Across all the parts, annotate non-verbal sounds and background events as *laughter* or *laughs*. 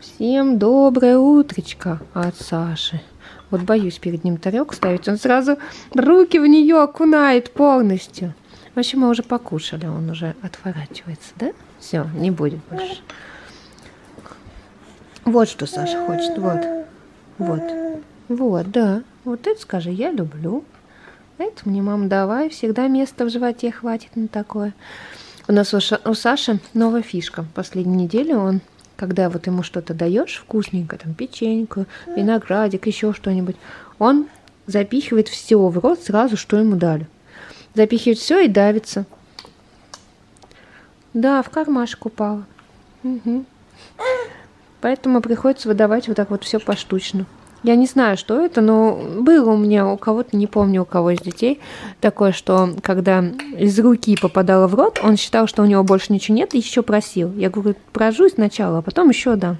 Всем доброе утречко от Саши. Вот боюсь перед ним тарелку ставить, он сразу руки в нее окунает полностью. В общем, мы уже покушали, он уже отворачивается, да? Все, не будет больше. Вот что Саша хочет, вот. Вот. Вот, да. Вот это скажи, я люблю. Это мне, мама, давай, всегда места в животе хватит на такое. У нас у, Ша- у Саши новая фишка. Последнюю неделю он, когда вот ему что-то даешь вкусненько, там печеньку, виноградик, еще что-нибудь, он запихивает все в рот сразу, что ему дали. Запихивает все и давится. Да, в кармашек упала. Мгм. Поэтому приходится выдавать вот так вот все поштучно. Я не знаю, что это, но было у меня у кого-то, не помню у кого из детей, такое, что когда из руки попадало в рот, он считал, что у него больше ничего нет, и еще просил. Я говорю, прожуй сначала, а потом еще дам.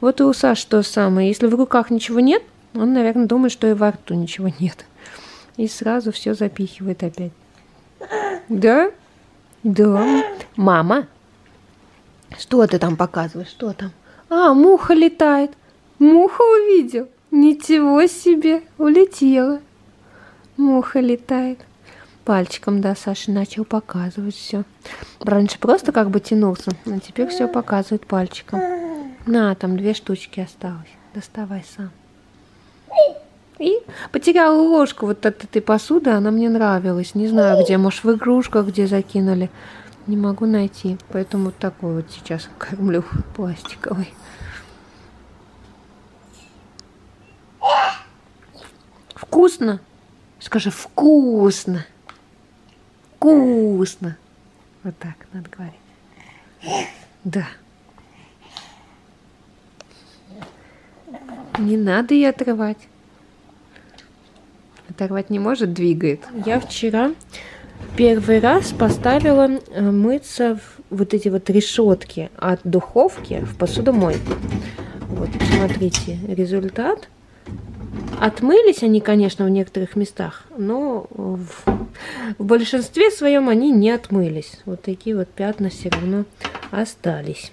Вот и у Саши то самое. Если в руках ничего нет, он, наверное, думает, что и во рту ничего *laughs* нет. И сразу все запихивает опять. Да? Да. Мама, что ты там показываешь? Что там? А, муха летает. Муха увидел. Ничего себе, улетела. Муха летает. Пальчиком, да, Саша начал показывать все. Раньше просто как бы тянулся, а теперь все показывает пальчиком. На, там две штучки осталось. Доставай сам. И потеряла ложку вот от этой посуды, она мне нравилась. Не знаю, где, может, в игрушках где закинули. Не могу найти, поэтому вот такой вот сейчас кормлю *laughs* пластиковый. Вкусно? Скажи, вкусно. Вкусно. Вот так надо говорить. Да. Не надо ее отрывать. Оторвать не может, двигает. Я вчера первый раз поставила э, мыться в вот эти вот решетки от духовки в посудомойку. Вот, смотрите, результат. Отмылись они, конечно, в некоторых местах, но в, в большинстве своем они не отмылись. Вот такие вот пятна все равно остались.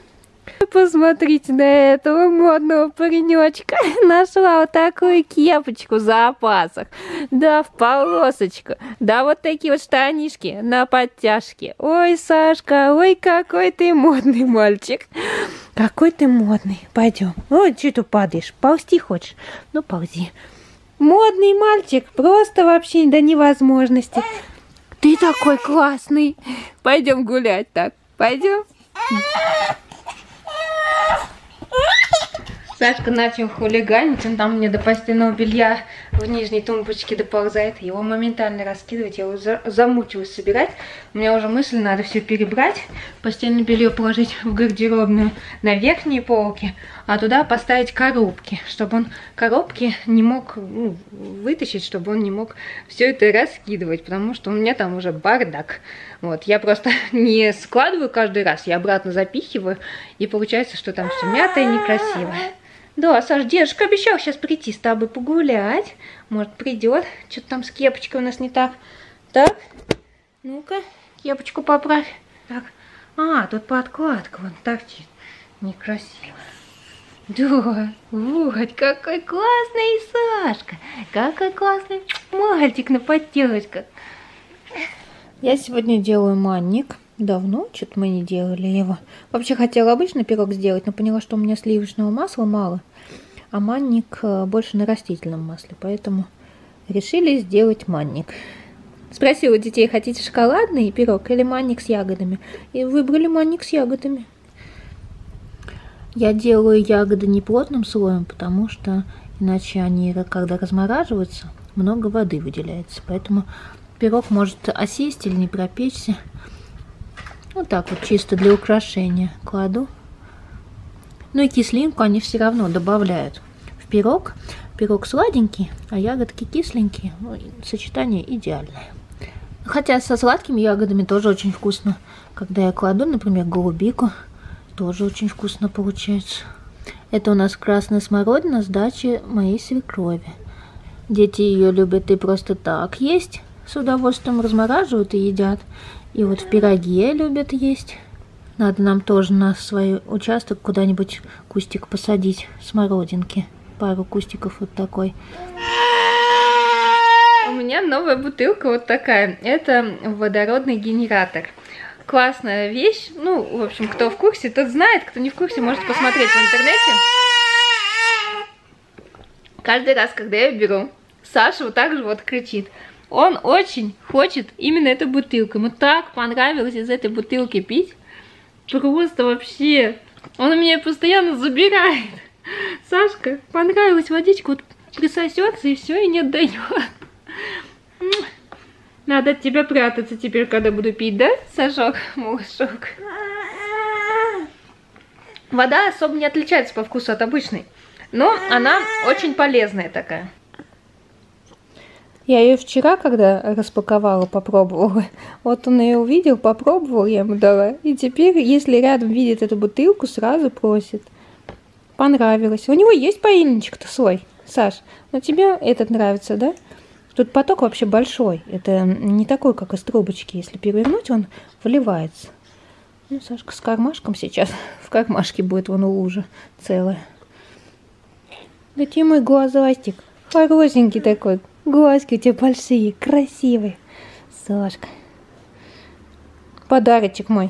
Посмотрите на этого модного паренечка. *laughs* Нашла вот такую кепочку в запасах. Да, в полосочку. Да, вот такие вот штанишки на подтяжке. Ой, Сашка, ой, какой ты модный мальчик. Какой ты модный. Пойдем. Ой, что ты падаешь? Ползти хочешь? Ну, ползи. Модный мальчик, просто вообще до невозможности. Ты такой классный. Пойдем гулять так. Пойдем. Ah! Сашка начал хулиганить, он там мне до постельного белья в нижней тумбочке доползает. Его моментально раскидывать, я его за замучилась собирать. У меня уже мысль, надо все перебрать, постельное белье положить в гардеробную на верхние полки, а туда поставить коробки, чтобы он коробки не мог ну, вытащить, чтобы он не мог все это раскидывать, потому что у меня там уже бардак. Вот, я просто *laughs* не складываю каждый раз, я обратно запихиваю, и получается, что там все мятое некрасивое. Да, Саш, дедушка обещал сейчас прийти с тобой погулять. Может, придет. Что-то там с кепочкой у нас не так. Так, ну-ка, кепочку поправь. Так, а, тут подкладка вон торчит. Некрасиво. Да, вот, какой классный Сашка. Какой классный мальчик на подтелочках. Я сегодня делаю манник. Давно что-то мы не делали его. Вообще хотела обычный пирог сделать, но поняла, что у меня сливочного масла мало, а манник э, больше на растительном масле, поэтому решили сделать манник. Спросила детей, хотите шоколадный пирог или манник с ягодами? И выбрали манник с ягодами. Я делаю ягоды не плотным слоем, потому что иначе они, когда размораживаются, много воды выделяется. Поэтому пирог может осесть или не пропечься. Вот так вот, чисто для украшения кладу. Ну и кислинку они все равно добавляют в пирог. Пирог сладенький, а ягодки кисленькие. Ну, сочетание идеальное. Хотя со сладкими ягодами тоже очень вкусно. Когда я кладу, например, голубику, тоже очень вкусно получается. Это у нас красная смородина с дачи моей свекрови. Дети ее любят и просто так есть. С удовольствием размораживают и едят. И вот в пироге любят есть. Надо нам тоже на свой участок куда-нибудь кустик посадить смородинки. Пару кустиков вот такой. У меня новая бутылка вот такая. Это водородный генератор. Классная вещь. Ну, в общем, кто в курсе, тот знает. Кто не в курсе, может посмотреть в интернете. Каждый раз, когда я беру, Саша вот так же вот кричит. Он очень хочет именно эту бутылку. Ему так понравилось из этой бутылки пить. Просто вообще. Он меня постоянно забирает. Сашка, понравилась водичка, вот присосется и все, и не отдает. Надо от тебя прятаться теперь, когда буду пить, да, Сашок, малышок? Вода особо не отличается по вкусу от обычной, но она очень полезная такая. Я ее вчера, когда распаковала, попробовала. *laughs* Вот он ее увидел, попробовал, я ему дала. И теперь, если рядом видит эту бутылку, сразу просит. Понравилось. У него есть поильничек-то свой, Саш. Но тебе этот нравится, да? Тут поток вообще большой. Это не такой, как из трубочки. Если перевернуть, он вливается. Ну, Сашка с кармашком сейчас. *laughs* В кармашке будет вон лужа целая. Да ты мой глазастик. Хорошенький такой. Глазки у тебя большие, красивые. Сашка. Подарочек мой.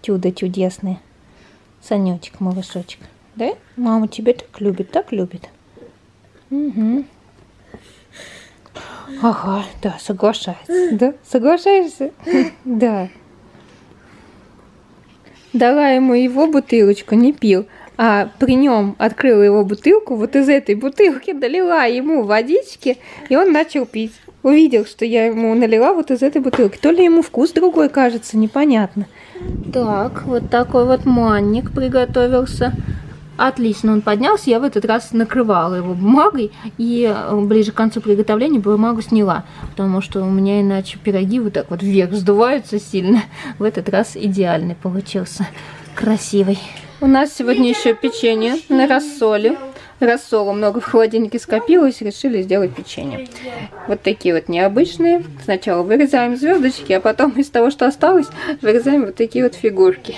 Чудо чудесное. Санечек, малышочек. Да? Мама тебя так любит, так любит. Угу. Ага, да, соглашается. Да, соглашаешься? Да. Дала ему его бутылочку, не пил а при нем открыла его бутылку, вот из этой бутылки долила ему водички, и он начал пить. Увидел, что я ему налила вот из этой бутылки. То ли ему вкус другой кажется, непонятно. Так, вот такой вот манник приготовился. Отлично, он поднялся, я в этот раз накрывала его бумагой и э, ближе к концу приготовления бумагу сняла, потому что у меня иначе пироги вот так вот вверх сдуваются сильно. *laughs* В этот раз идеальный получился, красивый. У нас сегодня еще печенье на рассоле. Рассола много в холодильнике скопилось, решили сделать печенье. Вот такие вот необычные. Сначала вырезаем звездочки, а потом из того, что осталось, вырезаем вот такие вот фигурки.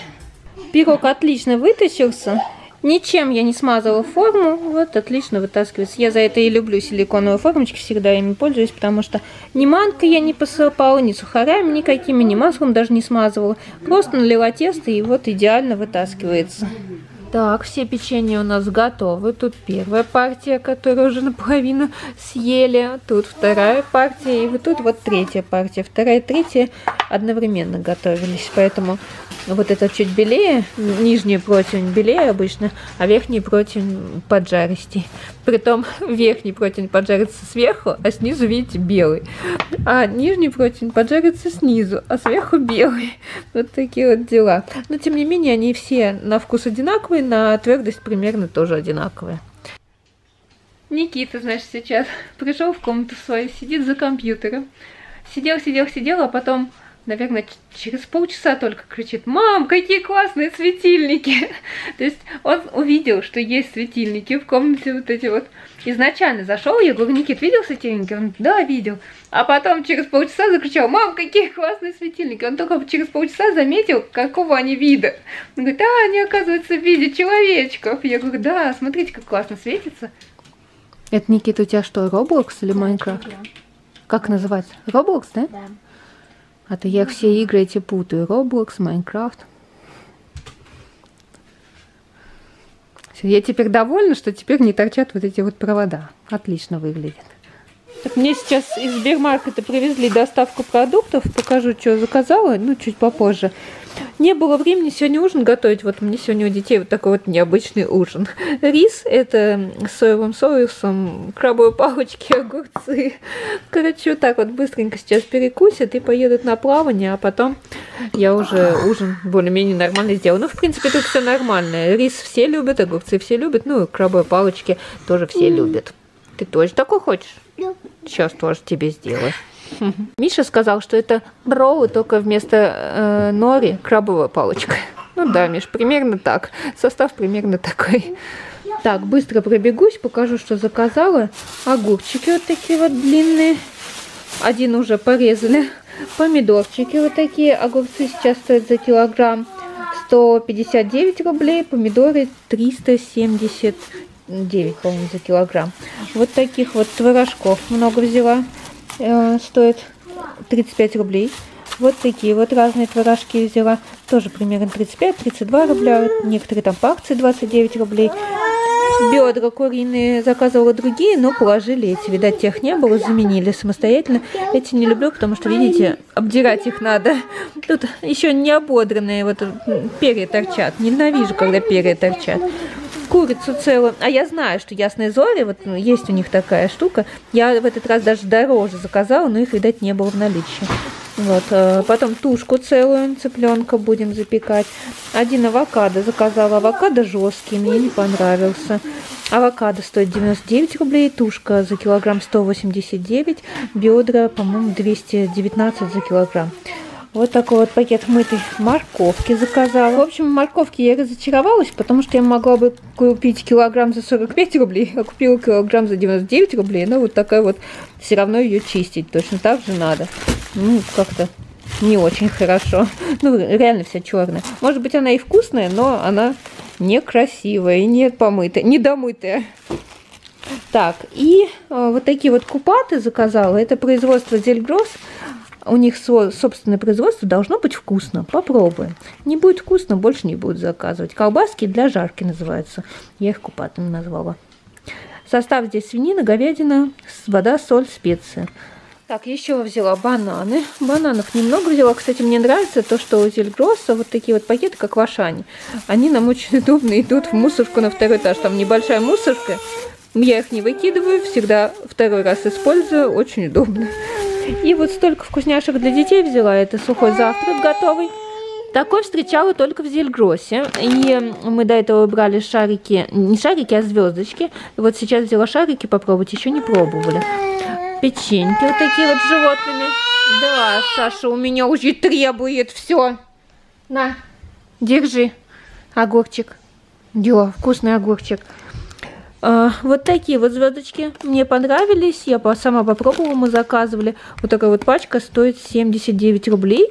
Пирог отлично вытащился. Ничем я не смазала форму, вот отлично вытаскивается. Я за это и люблю силиконовые формочки, всегда ими пользуюсь, потому что ни манкой я не посыпала, ни сухарями никакими, ни маслом даже не смазывала. Просто налила тесто и вот идеально вытаскивается. Так, все печенья у нас готовы. Тут первая партия, которую уже наполовину съели. Тут вторая партия. И вот тут вот третья партия. Вторая и третья одновременно готовились. Поэтому вот это чуть белее, нижняя противень белее обычно, а верхний противень поджаристей. Притом верхний противень поджарится сверху, а снизу, видите, белый. А нижний противень поджарится снизу, а сверху белый. Вот такие вот дела. Но тем не менее, они все на вкус одинаковые, на твердость примерно тоже одинаковые. Никита, значит, сейчас пришел в комнату свою, сидит за компьютером. Сидел, сидел, сидел, а потом наверное, через полчаса только кричит, мам, какие классные светильники. *laughs* То есть он увидел, что есть светильники в комнате вот эти вот. Изначально зашел, я говорю, Никит, видел светильники? Он, да, видел. А потом через полчаса закричал, мам, какие классные светильники. Он только через полчаса заметил, какого они вида. Он говорит, а, они оказываются в виде человечков. Я говорю, да, смотрите, как классно светится. Это, Никита, у тебя что, Roblox или Майнкрафт? Как называется? Roblox, да? Да. А то я все игры эти путаю. Roblox, Minecraft. Я теперь довольна, что теперь не торчат вот эти вот провода. Отлично выглядит. Так мне сейчас из Сбермаркета привезли доставку продуктов. Покажу, что заказала, ну, чуть попозже. Не было времени сегодня ужин готовить. Вот мне сегодня у детей вот такой вот необычный ужин. Рис, это с соевым соусом, крабовые палочки, огурцы. Короче, вот так вот быстренько сейчас перекусят и поедут на плавание, а потом я уже ужин более-менее нормально сделаю. Ну, в принципе, тут все нормально. Рис все любят, огурцы все любят, ну, и крабовые палочки тоже все любят. Ты тоже такой хочешь? Сейчас тоже тебе сделаю. *laughs* Миша сказал, что это роу, только вместо э, нори крабовая палочка. Ну да, Миш, примерно так. Состав примерно такой. Так, быстро пробегусь, покажу, что заказала. Огурчики вот такие вот длинные. Один уже порезали. Помидорчики вот такие. Огурцы сейчас стоят за килограмм. 159 рублей, помидоры 379, по-моему, за килограмм. Вот таких вот творожков много взяла, э, стоит 35 рублей. Вот такие вот разные творожки взяла, тоже примерно 35-32 рубля, некоторые там по акции 29 рублей. Бедра куриные заказывала другие, но положили эти. Видать, тех не было, заменили самостоятельно. Эти не люблю, потому что, видите, обдирать их надо. Тут еще не ободранные, вот перья торчат. Ненавижу, когда перья торчат курицу целую. А я знаю, что ясные зори, вот ну, есть у них такая штука. Я в этот раз даже дороже заказала, но их, видать, не было в наличии. Вот, э, потом тушку целую цыпленка будем запекать. Один авокадо заказала. Авокадо жесткий, мне не понравился. Авокадо стоит 99 рублей, тушка за килограмм 189, бедра, по-моему, 219 за килограмм. Вот такой вот пакет мытой морковки заказала. В общем, морковки я разочаровалась, потому что я могла бы купить килограмм за 45 рублей, а купила килограмм за 99 рублей. Но вот такая вот, все равно ее чистить точно так же надо. Ну, как-то не очень хорошо. Ну, реально вся черная. Может быть, она и вкусная, но она некрасивая и не помытая, не домытая. Так, и э, вот такие вот купаты заказала. Это производство Зельгросс у них свое собственное производство должно быть вкусно. Попробуем. Не будет вкусно, больше не будут заказывать. Колбаски для жарки называются. Я их купатами назвала. Состав здесь свинина, говядина, вода, соль, специи. Так, еще взяла бананы. Бананов немного взяла. Кстати, мне нравится то, что у Зельгросса вот такие вот пакеты, как в Ашане. Они нам очень *laughs* удобно идут в мусорку на второй этаж. Там небольшая мусорка. Я их не выкидываю, всегда второй раз использую. Очень удобно. И вот столько вкусняшек для детей взяла. Это сухой завтрак готовый. Такой встречала только в Зельгросе. И мы до этого брали шарики, не шарики, а звездочки. И вот сейчас взяла шарики попробовать, еще не пробовали. Печеньки вот такие вот с животными. Да, Саша у меня уже требует все. На, держи огурчик. Да, вкусный огурчик. А, вот такие вот звездочки мне понравились. Я сама попробовала, мы заказывали. Вот такая вот пачка стоит 79 рублей.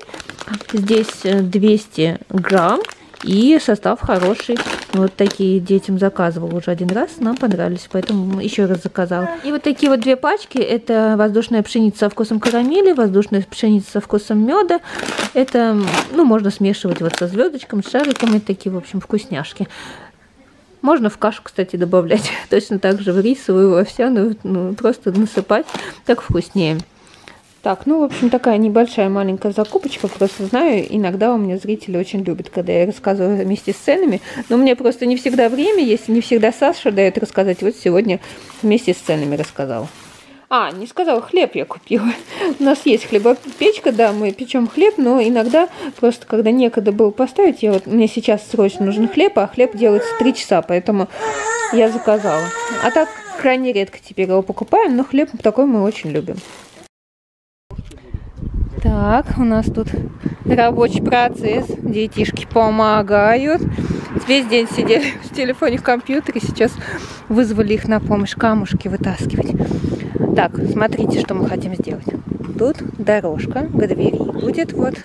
Здесь 200 э, грамм. И состав хороший. Вот такие детям заказывала уже один раз. Нам понравились, поэтому еще раз заказала. И вот такие вот две пачки. Это воздушная пшеница со вкусом карамели, воздушная пшеница со вкусом меда. Это, ну, можно смешивать вот со звездочками, с шариками. Такие, в общем, вкусняшки. Можно в кашу, кстати, добавлять. *laughs* Точно так же в рисовую, в овсяную. Ну, просто насыпать. Так вкуснее. Так, ну, в общем, такая небольшая маленькая закупочка. Просто знаю, иногда у меня зрители очень любят, когда я рассказываю вместе с ценами. Но мне просто не всегда время есть, не всегда Саша дает рассказать. Вот сегодня вместе с ценами рассказала. А, не сказала, хлеб я купила. *laughs* У нас есть хлебопечка, да, мы печем хлеб, но иногда просто, когда некогда было поставить, я вот, мне сейчас срочно нужен хлеб, а хлеб делается 3 часа, поэтому я заказала. А так крайне редко теперь его покупаем, но хлеб такой мы очень любим. Так, у нас тут рабочий процесс. Детишки помогают. Весь день сидели *laughs* в телефоне, в компьютере. Сейчас вызвали их на помощь камушки вытаскивать. Так, смотрите, что мы хотим сделать. Тут дорожка к двери будет вот.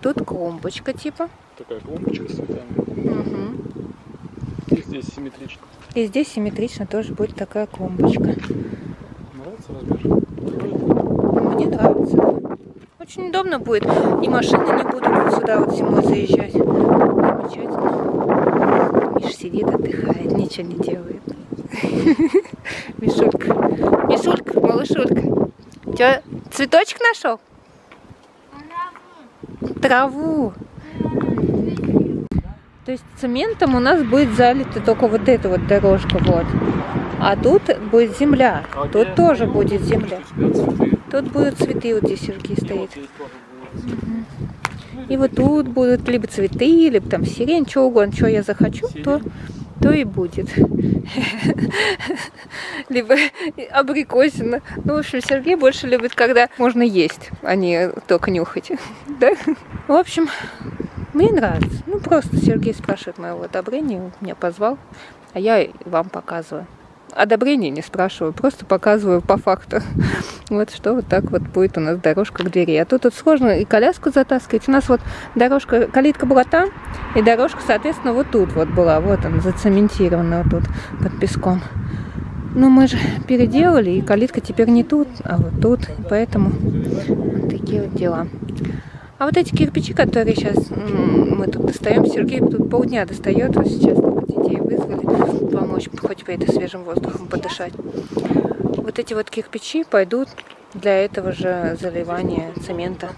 Тут клумбочка типа. Такая клумбочка с цветами. Угу. И здесь симметрично. И здесь симметрично тоже будет такая клумбочка. Нравится размер? Мне нравится. Очень удобно будет. И машины не будут вот сюда вот зимой заезжать. Замечательно. Миш сидит, отдыхает, ничего не делает. *laughs* Мишулька. Мишулька, малышулька. Че, цветочек нашел? Траву. То есть цементом у нас будет залита только вот эта вот дорожка, вот. А тут будет земля. А тут тоже будет земля. Тут будут цветы, вот здесь Сергей стоит. И вот тут будут либо цветы, либо там сирень, что угодно, что я захочу, то то и будет. *laughs* Либо абрикосина. Ну, в общем, Сергей больше любит, когда можно есть, а не только нюхать. *laughs* Да? В общем, мне нравится. Ну, просто Сергей спрашивает моего одобрения, меня позвал, а я вам показываю. Одобрения не спрашиваю, просто показываю по факту. *laughs* Вот что вот так вот будет у нас дорожка к двери. А тут вот сложно и коляску затаскивать. У нас вот дорожка, калитка была там, и дорожка, соответственно, вот тут вот была. Вот она, зацементирована вот тут под песком. Но мы же переделали, и калитка теперь не тут, а вот тут. Поэтому вот такие вот дела. А вот эти кирпичи, которые сейчас мы тут достаем, Сергей тут полдня достает, вот сейчас детей вызвали помочь, хоть по это свежим воздухом подышать. Вот эти вот кирпичи пойдут для этого же заливания цемента.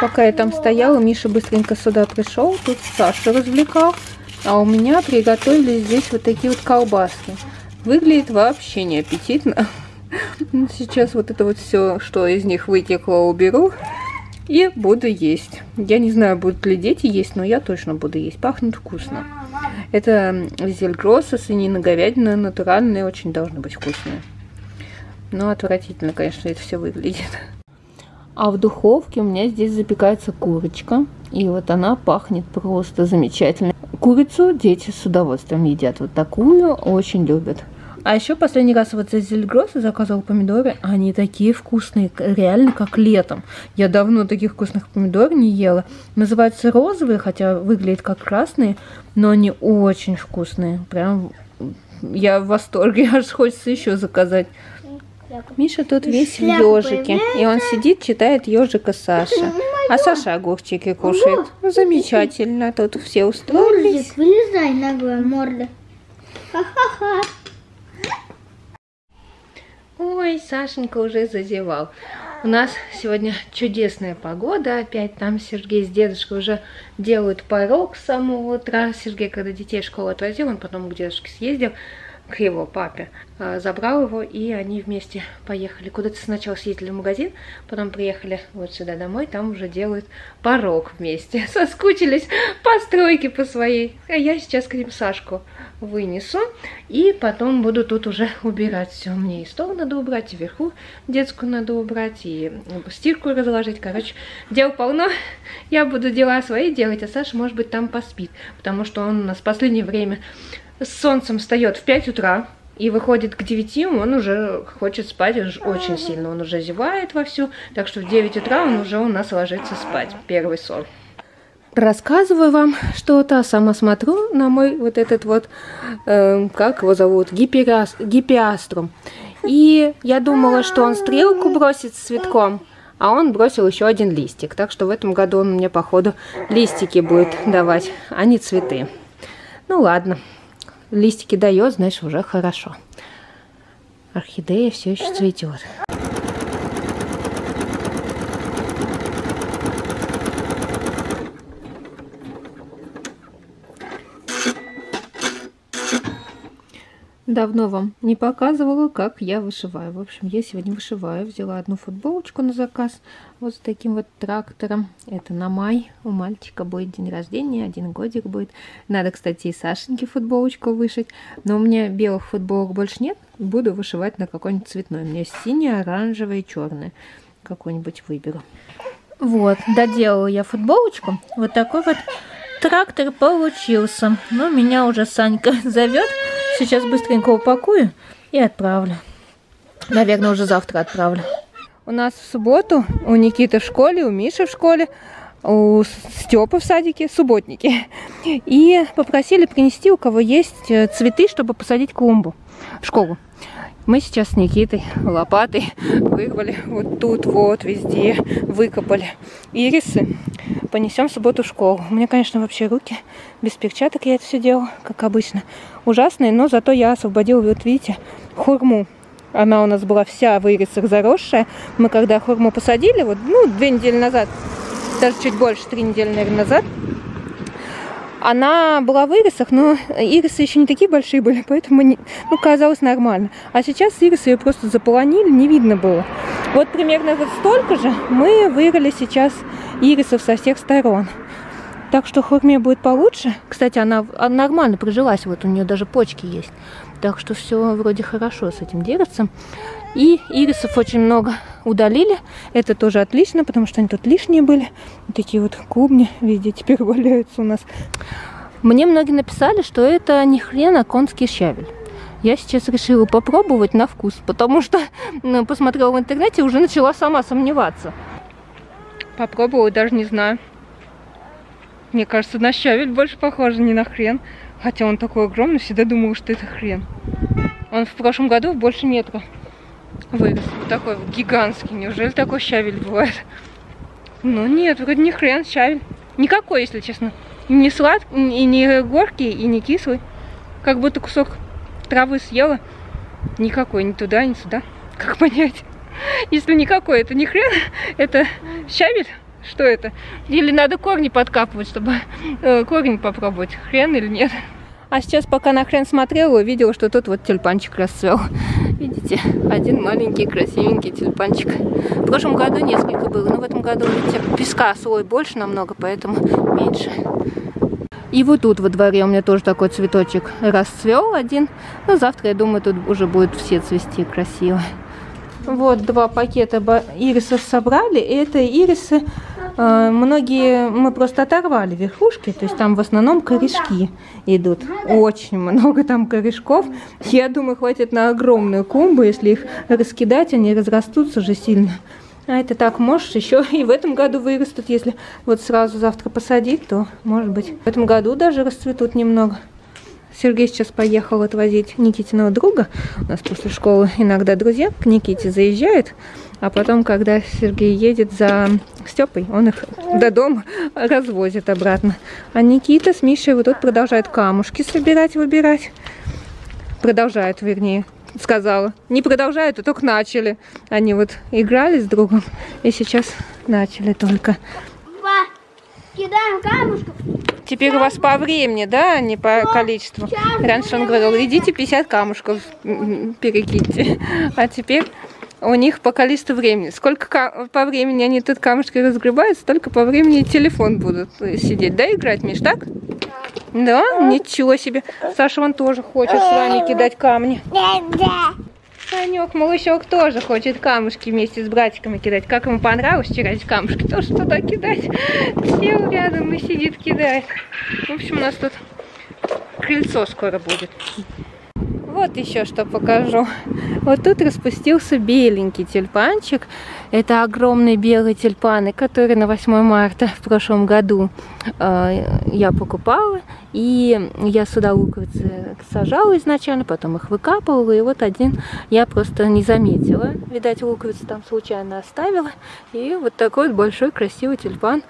Пока я там стояла, Миша быстренько сюда пришел, тут Саша развлекал, а у меня приготовили здесь вот такие вот колбаски. Выглядит вообще не аппетитно. *laughs* Сейчас вот это вот все, что из них вытекло, уберу. И буду есть. Я не знаю, будут ли дети есть, но я точно буду есть. Пахнет вкусно. Это зельгросса, свинина, говядина, натуральные, очень должны быть вкусные. Но отвратительно, конечно, это все выглядит. А в духовке у меня здесь запекается курочка. И вот она пахнет просто замечательно. Курицу дети с удовольствием едят. Вот такую очень любят. А еще последний раз вот за Зельгросса заказывал помидоры. Они такие вкусные, реально как летом. Я давно таких вкусных помидор не ела. Называются розовые, хотя выглядят как красные, но они очень вкусные. Прям я в восторге, *laughs* аж хочется еще заказать. Миша тут весь в ежике. И он сидит, читает ежика Саша. А Саша огурчики кушает. Ну, замечательно. Тут все устроились. вылезай наглая морда. Ха-ха-ха. Ой, Сашенька уже зазевал. У нас сегодня чудесная погода опять. Там Сергей с дедушкой уже делают порог с самого утра. Сергей, когда детей в школу отвозил, он потом к дедушке съездил к его папе, а, забрал его, и они вместе поехали. Куда-то сначала съездили в магазин, потом приехали вот сюда домой, там уже делают порог вместе. *laughs* Соскучились по стройке по своей. А я сейчас к ним Сашку вынесу, и потом буду тут уже убирать все. Мне и стол надо убрать, и вверху детскую надо убрать, и стирку разложить. Короче, дел полно. Я буду дела свои делать, а Саша, может быть, там поспит, потому что он у нас в последнее время солнцем встает в 5 утра и выходит к 9, он уже хочет спать очень сильно, он уже зевает вовсю, так что в 9 утра он уже у нас ложится спать, первый сон. Рассказываю вам что-то, а сама смотрю на мой вот этот вот, э, как его зовут, гиперас, гипиаструм. И я думала, что он стрелку бросит с цветком, а он бросил еще один листик. Так что в этом году он мне, походу, листики будет давать, а не цветы. Ну ладно листики дает, значит уже хорошо. Орхидея все еще цветет. Давно вам не показывала, как я вышиваю. В общем, я сегодня вышиваю. Взяла одну футболочку на заказ вот с таким вот трактором. Это на май. У мальчика будет день рождения, один годик будет. Надо, кстати, и Сашеньке футболочку вышить. Но у меня белых футболок больше нет. Буду вышивать на какой-нибудь цветной. У меня синяя, оранжевая и. Какой-нибудь выберу. Вот, доделала я футболочку. Вот такой вот трактор получился. Но меня уже Санька *laughs* зовет. Сейчас быстренько упакую и отправлю. Наверное, уже завтра отправлю. У нас в субботу у Никиты в школе, у Миши в школе, у Степы в садике субботники. И попросили принести, у кого есть э, цветы, чтобы посадить клумбу в школу. Мы сейчас с Никитой лопатой вырвали вот тут, вот, везде, выкопали ирисы. Понесем в субботу в школу. У меня, конечно, вообще руки без перчаток я это все делала, как обычно. Ужасные, но зато я освободила, вот видите, хурму. Она у нас была вся в ирисах заросшая. Мы когда хурму посадили, вот, ну, две недели назад, даже чуть больше, три недели, наверное, назад, она была в ирисах, но ирисы еще не такие большие были, *laughs* поэтому не, ну, казалось нормально. А сейчас ирисы ее просто заполонили, не видно было. Вот примерно вот столько же мы вырыли сейчас ирисов со всех сторон. Так что хурме будет получше. Кстати, она, нормально прижилась, вот у нее даже почки есть. Так что все вроде хорошо с этим деревцем. И ирисов очень много удалили. Это тоже отлично, потому что они тут лишние были. Вот такие вот клубни везде теперь *laughs* валяются у нас. Мне многие написали, что это не хрен, а конский щавель. Я сейчас решила попробовать на вкус, потому что *laughs* ну, посмотрела в интернете уже начала сама сомневаться. Попробовала, даже не знаю. Мне кажется, на щавель больше похоже, не на хрен. Хотя он такой огромный, всегда думала, что это хрен. Он в прошлом году больше метра вырос. Вот такой гигантский. Неужели такой щавель бывает? Ну нет, вроде не хрен, щавель. Никакой, если честно. Не сладкий, и не горький, и не кислый. Как будто кусок травы съела. Никакой, ни туда, ни сюда. Как понять? Если никакой, это не хрен, это щавель. Что это? Или надо корни подкапывать, чтобы э, корень попробовать, хрен или нет. А сейчас, пока на хрен смотрела, увидела, что тут вот тюльпанчик расцвел. Видите, один маленький красивенький тюльпанчик. В прошлом году несколько было, но в этом году, видите, песка слой больше намного, поэтому меньше. И вот тут во дворе у меня тоже такой цветочек расцвел один. Но завтра, я думаю, тут уже будет все цвести красиво. Вот два пакета ирисов собрали. Это ирисы многие мы просто оторвали верхушки, то есть там в основном корешки идут. Очень много там корешков. Я думаю, хватит на огромную клумбу, если их раскидать, они разрастутся же сильно. А это так, можешь еще *laughs* и в этом году вырастут, если вот сразу завтра посадить, то может быть в этом году даже расцветут немного. Сергей сейчас поехал отвозить Никитиного друга. У нас после школы иногда друзья к Никите заезжают. А потом, когда Сергей едет за Степой, он их до дома развозит обратно. А Никита с Мишей вот тут продолжают камушки собирать, выбирать. Продолжают, вернее, сказала. Не продолжают, а только начали. Они вот играли с другом и сейчас начали только. Кидаем камушков. Теперь у вас по времени, да, а не по количеству. Раньше он говорил, идите 50 камушков перекиньте. *laughs* А теперь у них по количеству времени. Сколько по времени они тут камушки разгребают, столько по времени телефон будут сидеть. Да, играть, Миш, так? Да? Ничего себе. Саша он тоже хочет с вами кидать камни. Санек, малышок тоже хочет камушки вместе с братиками кидать. Как ему понравилось эти камушки, тоже туда кидать. Сел рядом и сидит, кидает. В общем, у нас тут крыльцо скоро будет. Вот еще что покажу. Вот тут распустился беленький тюльпанчик. Это огромные белые тюльпаны, которые на 8 марта в прошлом году э, я покупала. И я сюда луковицы сажала изначально, потом их выкапывала. И вот один я просто не заметила. Видать, луковицы там случайно оставила. И вот такой вот большой красивый тюльпан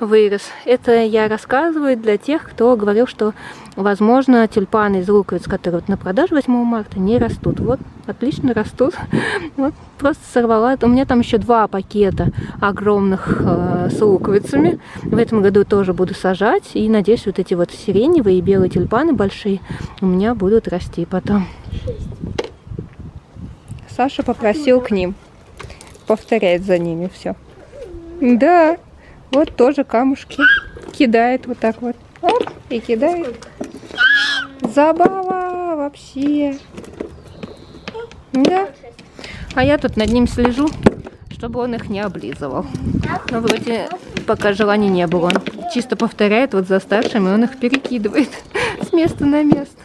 вырос. Это я рассказываю для тех, кто говорил, что, возможно, тюльпаны из луковиц, которые вот на продажу 8 марта, не растут. Вот, отлично растут. *laughs* Вот, просто сорвала. У меня там еще два пакета огромных э, с луковицами. В этом году тоже буду сажать. И надеюсь, вот эти вот сиреневые и белые тюльпаны большие у меня будут расти потом. Саша попросил к ним повторять за ними все. Да. Вот тоже камушки кидает вот так вот. Оп, и кидает. Забава вообще. Да. А я тут над ним слежу, чтобы он их не облизывал. Но вроде пока желания не было. Он чисто повторяет вот за старшим, и он их перекидывает *laughs* с места на место.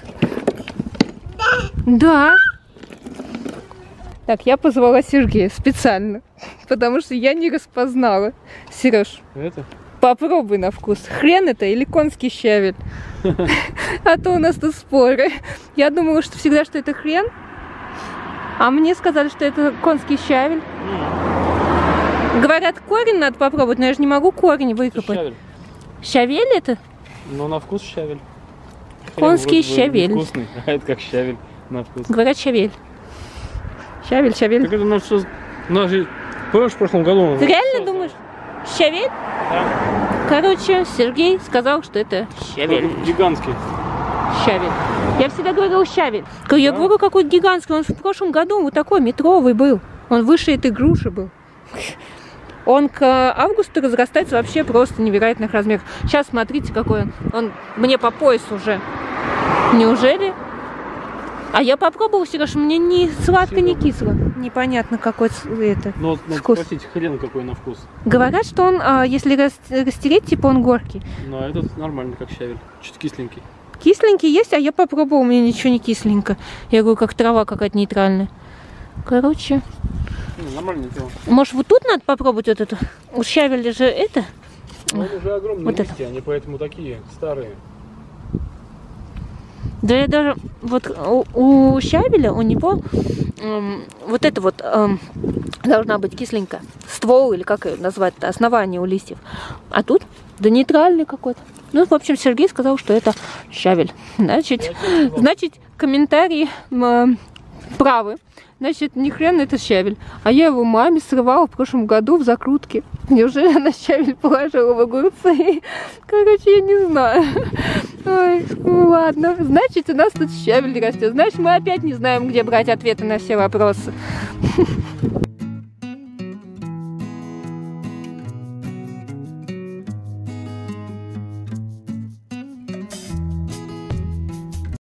Да. Так, я позвала Сергея специально, потому что я не распознала. Сереж, Это? попробуй на вкус. Хрен это или конский щавель? А то у нас тут споры. Я думала, что всегда, что это хрен. А мне сказали, что это конский щавель. Говорят, корень надо попробовать, но я же не могу корень выкопать. Щавель. Это? Ну, на вкус щавель. Конский щавель. Вкусный, а это как щавель на вкус. Говорят, щавель. Щавель, щавель. Так это на все... Наши... Помнишь, в прошлом году... Ты реально создал? думаешь? Щавель? Да. Короче, Сергей сказал, что это щавель. Гигантский. Щавель. Я всегда говорила щавель. Я Да? говорю, какой гигантский. Он в прошлом году вот такой метровый был. Он выше этой груши был. Он к августу разрастается вообще просто невероятных размеров. Сейчас смотрите, какой он. Он мне по пояс уже. Неужели? А я попробовала, Сереж, мне ни сладко, ни кисло. Непонятно, какой ц- это. Ну, вот надо Вкус. спросить, хрен какой на вкус. Говорят, что он, а, если рас- растереть, типа он горький. Но этот нормально, как щавель. Чуть кисленький. Кисленький есть, а я попробовала, у меня ничего не кисленько. Я говорю, как трава какая-то нейтральная. Короче, Ну, нормальное дело. может вот тут надо попробовать вот это? У щавеля же это? Но они уже огромные Вот это. листья, они поэтому такие старые. Да я даже вот у, у щавеля у него м, вот это вот эм, должна быть кисленькая. Ствол или как ее назвать основание у листьев. А тут да нейтральный какой-то. Ну, в общем, Сергей сказал, что это щавель. Значит, значит, комментарии м, правы. Значит, ни хрен это щавель. А я его маме срывала в прошлом году в закрутке. Неужели она *laughs* щавель положила в огурцы? Короче, я не знаю. Ой, ну ладно. Значит, у нас тут щавель растет. Значит, мы опять не знаем, где брать ответы на все вопросы. *laughs*